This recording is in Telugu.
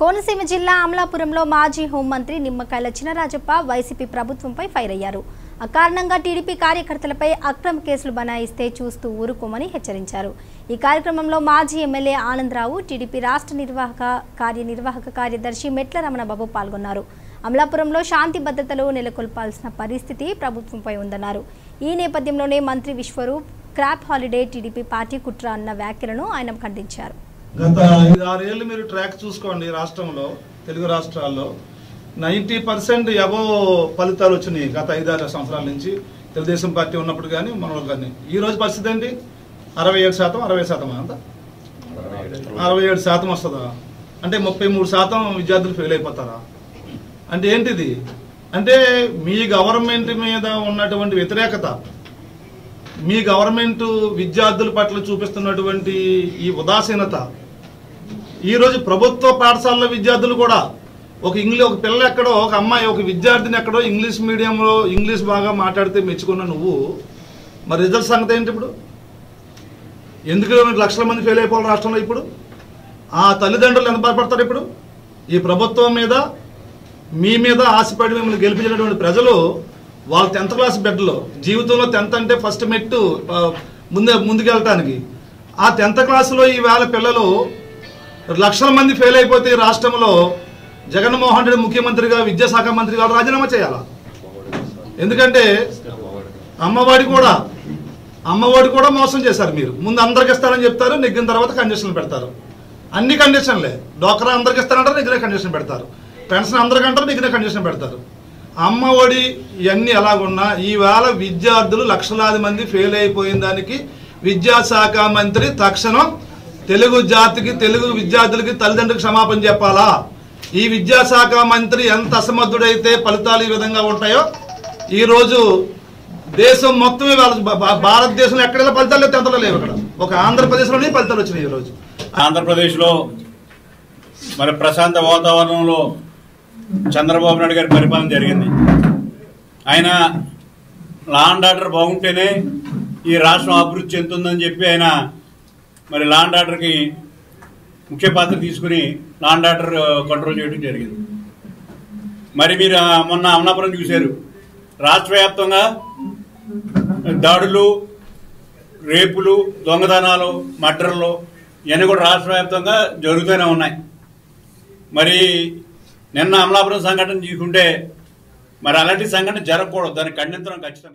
కోనసీమ జిల్లా అమలాపురంలో మాజీ హోంమంత్రి నిమ్మకాయల చినరాజప్ప వైసీపీ ప్రభుత్వంపై ఫైర్ అయ్యారు. అకారణంగా టీడీపీ కార్యకర్తలపై అక్రమ కేసులు బనాయిస్తే చూస్తూ ఊరుకోమని హెచ్చరించారు. ఈ కార్యక్రమంలో మాజీ ఎమ్మెల్యే ఆనందరావు టీడీపీ రాష్ట్ర నిర్వాహక కార్యనిర్వాహక కార్యదర్శి మెట్ల రమణబాబు పాల్గొన్నారు. అమలాపురంలో శాంతి భద్రతలు నెలకొల్పాల్సిన పరిస్థితి ప్రభుత్వంపై ఉందన్నారు. ఈ నేపథ్యంలోనే మంత్రి Vishwarup crop holiday TDP party కుట్ర అన్న వ్యాఖ్యలను ఆయన ఖండించారు. గత ఐదు ఆరేళ్ళు మీరు ట్రాక్ చూసుకోండి రాష్ట్రంలో తెలుగు రాష్ట్రాల్లో. నైంటీ పర్సెంట్ ఎబో ఫలితాలు వచ్చినాయి గత ఐదారు సంవత్సరాల నుంచి. తెలుగుదేశం పార్టీ ఉన్నప్పుడు కానీ మన కానీ ఈ రోజు పరిస్థితి ఏంటి? అరవై ఏడు శాతం అరవై శాతం అంత? అరవై ఏడు శాతం వస్తుందా? అంటే ముప్పై మూడు శాతం విద్యార్థులు ఫెయిల్ అయిపోతారా? అంటే ఏంటిది? అంటే మీ గవర్నమెంట్ మీద ఉన్నటువంటి వ్యతిరేకత మీ గవర్నమెంట్ విద్యార్థుల పట్ల చూపిస్తున్నటువంటి ఈ ఉదాసీనత ఈరోజు ప్రభుత్వ పాఠశాలలో విద్యార్థులు కూడా ఒక ఇంగ్లీష్ ఒక పిల్ల ఎక్కడో ఒక అమ్మాయి ఒక విద్యార్థిని ఎక్కడో ఇంగ్లీష్ మీడియంలో ఇంగ్లీష్ బాగా మాట్లాడితే మెచ్చుకున్న నువ్వు. మరి రిజల్ట్ సంగతి ఏంటి ఇప్పుడు? ఎందుకు లక్షల మంది ఫెయిల్ అయిపోవాలి రాష్ట్రంలో ఇప్పుడు? ఆ తల్లిదండ్రులు ఎంత బాధపడతారు ఇప్పుడు? ఈ ప్రభుత్వం మీద మీ మీద ఆశపడి మిమ్మల్ని గెలిపించినటువంటి ప్రజలు వాళ్ళ టెన్త్ క్లాస్ బెడ్లో జీవితంలో టెన్త్ అంటే ఫస్ట్ మెట్టు ఆ, ముందే ముందుకెళ్ళటానికి. ఆ టెన్త్ క్లాసులో ఈవేళ పిల్లలు లక్షల మంది ఫెయిల్ అయిపోతే ఈ రాష్ట్రంలో జగన్మోహన్ రెడ్డి ముఖ్యమంత్రిగా విద్యాశాఖ మంత్రి గారు రాజీనామా చేయాలా? ఎందుకంటే అమ్మవాడి కూడా అమ్మఒడి కూడా మోసం చేశారు మీరు. ముందు అందరికి ఇస్తారని చెప్తారు నెగ్గిన తర్వాత కండిషన్లు పెడతారు. అన్ని కండిషన్లే డోకరా అందరికి ఇస్తారంటారు నెగ్గిన కండిషన్ పెడతారు. పెన్షన్ అందరికంటారు నెగ్గిన కండిషన్ పెడతారు. అమ్మ ఒడి ఇవన్నీ ఎలాగున్నా ఈవేళ విద్యార్థులు లక్షలాది మంది ఫెయిల్ అయిపోయిన దానికి విద్యాశాఖ మంత్రి తక్షణం తెలుగు జాతికి తెలుగు విద్యార్థులకి తల్లిదండ్రులకు క్షమాపణ చెప్పాలా? ఈ విద్యాశాఖ మంత్రి ఎంత అసమర్థుడైతే ఫలితాలు ఈ విధంగా ఉంటాయో ఈరోజు దేశం మొత్తం భా- భారతదేశంలో ఎక్కడ ఫలితాలు లేవు తెంతలో లేవు ఇక్కడ. ఒక ఆంధ్రప్రదేశ్లోనే ఫలితాలు వచ్చినాయి ఈరోజు ఆంధ్రప్రదేశ్లో మరి ప్రశాంత వాతావరణంలో చంద్రబాబు నాయుడు గారి పరిపాలన జరిగింది. ఆయన లా అండ్ ఆర్డర్ బాగుంటేనే ఈ రాష్ట్రం అభివృద్ధి చెందుతుందని చెప్పి ఆయన మరి లాండ్ ఆర్డర్కి ముఖ్య పాత్ర తీసుకుని లాండ్ ఆర్డర్ కంట్రోల్ చేయడం జరిగింది. మరి మీరు మొన్న అమలాపురం చూశారు. రాష్ట్ర వ్యాప్తంగా దాడులు రేపులు దొంగతనాలు మర్డర్లు ఇవన్నీ కూడా రాష్ట్ర వ్యాప్తంగా జరుగుతూనే ఉన్నాయి. మరి నిన్న అమలాపురం సంఘటన తీసుకుంటే మరి అలాంటి సంఘటన జరగకూడదు. దాన్ని ఖండించడం ఖచ్చితంగా